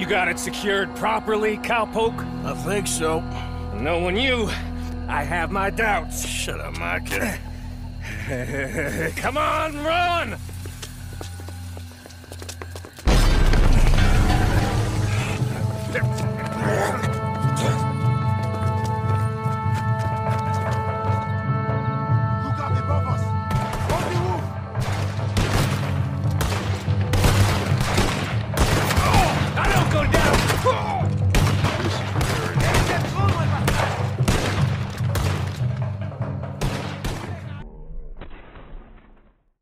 You got it secured properly, cowpoke? I think so. Knowing you, I have my doubts. Shut up, Micah. Come on, run!